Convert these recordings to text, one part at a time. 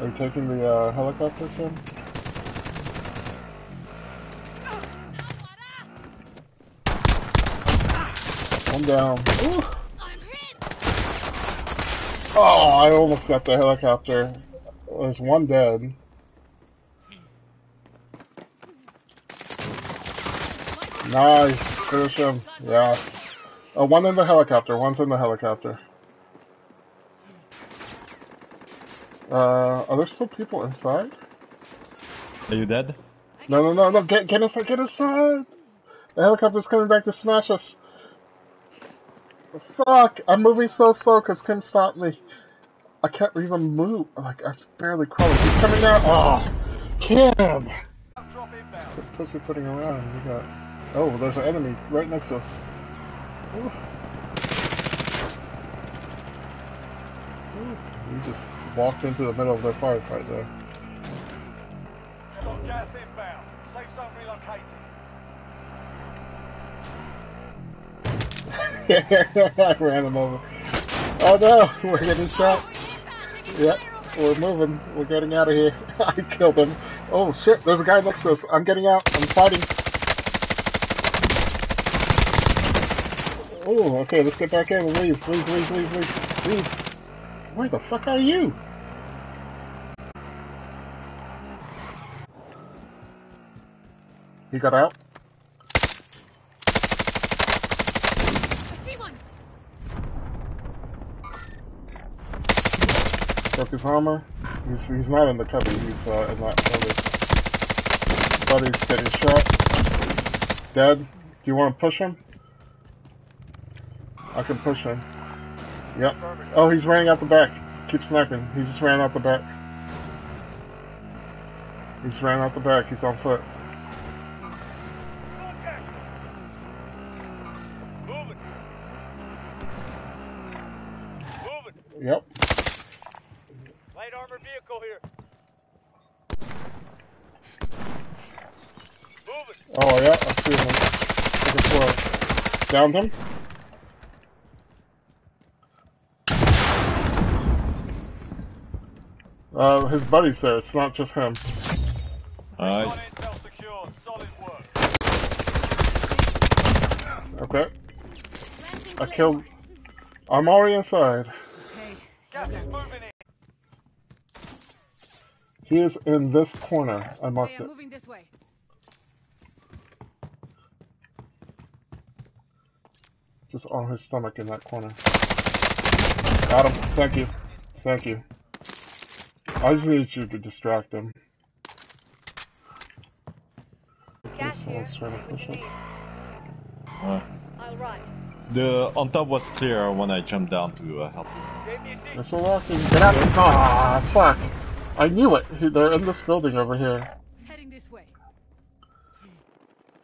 Are you taking the uh, helicopter, Tim? One down. Ooh. Oh, I almost got the helicopter. There's one dead. Nice. Finish him. Yeah. Oh, one in the helicopter. One's in the helicopter. Uh, are there still people inside? Are you dead? No, no, no, no. Get, get inside. Get inside. The helicopter's coming back to smash us. Fuck! I'm moving so slow because Kim stopped me. I can't even move. Like, I'm barely crawling. He's coming out. Oh! Kim! Pussy putting around. We got... Oh, there's an enemy right next to us. Ooh. Ooh. We just walked into the middle of their firefight there. Got gas inbound. Safe zone relocated. I ran him over. Oh no, we're getting shot. Yep, we're moving. We're getting out of here. I killed him. Oh shit, there's a guy next to us. I'm getting out. I'm fighting. Oh, okay, let's get back in and leave. Leave, leave, leave, leave, leave. Where the fuck are you? He got out? Broke his armor. He's, he's not in the cubby, he's uh, in that other. Buddy's getting shot. Dead. Do you want to push him? I can push him. Yep. Oh, he's running out the back. Keep sniping. He just ran out the back. He's ran out the back. He's on foot. Yep. Light armored vehicle here. Moving. Oh yeah, I see him. Second floor. Downed him. Uh, his buddy's there. It's not just him. Alright. Got intel secured. Solid work. Okay. I killed. I'm already inside. Gas in. He is in this corner. I marked Okay, it. Moving this way. Just on his stomach in that corner. Got him. Thank you. Thank you. I just need you to distract him. Okay, someone's trying to push us. Uh, I'll ride. the on top was clear when I jumped down to uh, help you. Get a seat. Missile locking. Get out! Ah, fuck! I knew it. They're in this building over here. Heading this way.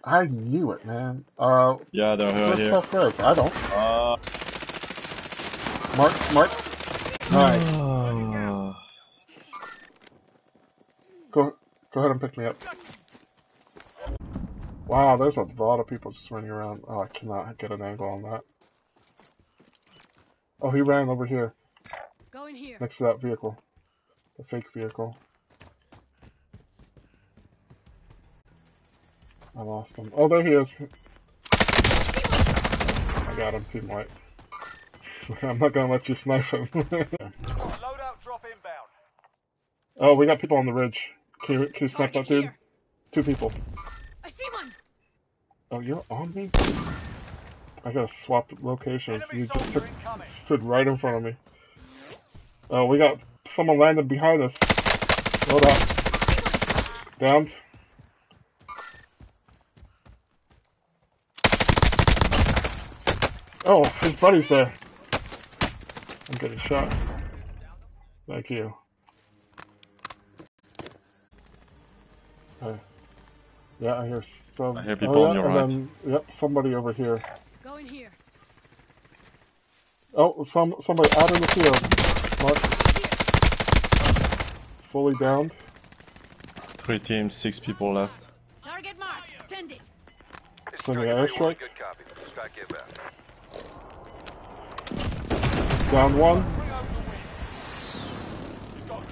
I knew it, man. Uh, Yeah, they're where's here. Self Res? I don't. Uh, Mark, Mark. Nice. uh, Go, go ahead and pick me up. Wow, there's a lot of people just running around. Oh, I cannot get an angle on that. Oh, he ran over here, Go in here. next to that vehicle. The fake vehicle. I lost him. Oh, there he is. I got him, Team White. I'm not gonna let you snipe him. Loadout drop inbound. oh, we got people on the ridge. Can you, can you snipe that dude? Two people. I see one. Oh, you're on me? I gotta swap locations. Enemy You just took, stood right in front of me. Oh, we got someone landed behind us. Hold up. Downed. Oh, his buddy's there. I'm getting shot. Thank you. Okay. Yeah, I hear some. I hear people oh, on your and right. Then, yep, somebody over here. Go in here. Oh, some somebody out in the field. Mark. Fully downed. three teams, six people left. Target marked. Send it. Sending an airstrike. Good copy. Strike inbound. Down one. Bring over the wind. Got Gas inbound.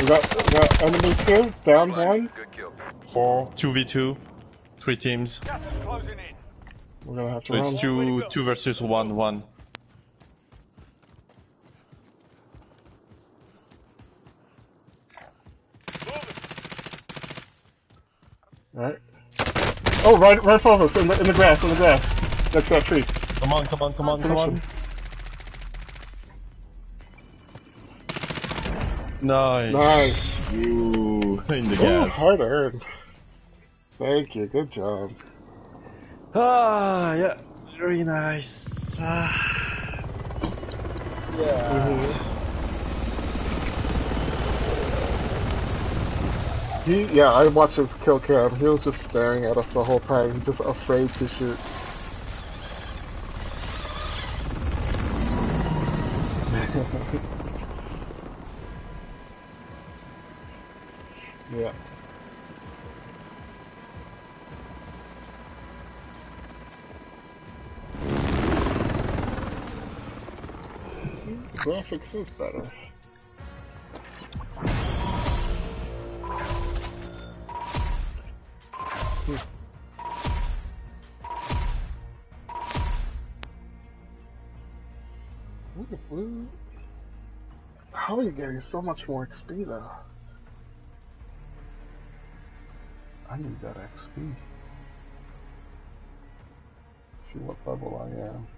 We got, we got enemies here. Down one. Good kill. Four, two v two, three teams. Closing in. We're gonna have to So run. it's two, two versus one, one. Right. Oh, right, right above us, in the, in the grass, in the grass. Next to that tree. Come on, come on, come on, come on. Nice. Nice. Ooh, in the Ooh, gas. hard earned. Thank you, good job. Ah, yeah, very nice. Ah. yeah. He, yeah, I watched his kill cam. He was just staring at us the whole time, just afraid to shoot. yeah. Graphics is better. Hmm. Blue. How are you getting so much more XP though? I need that XP. See what level I am.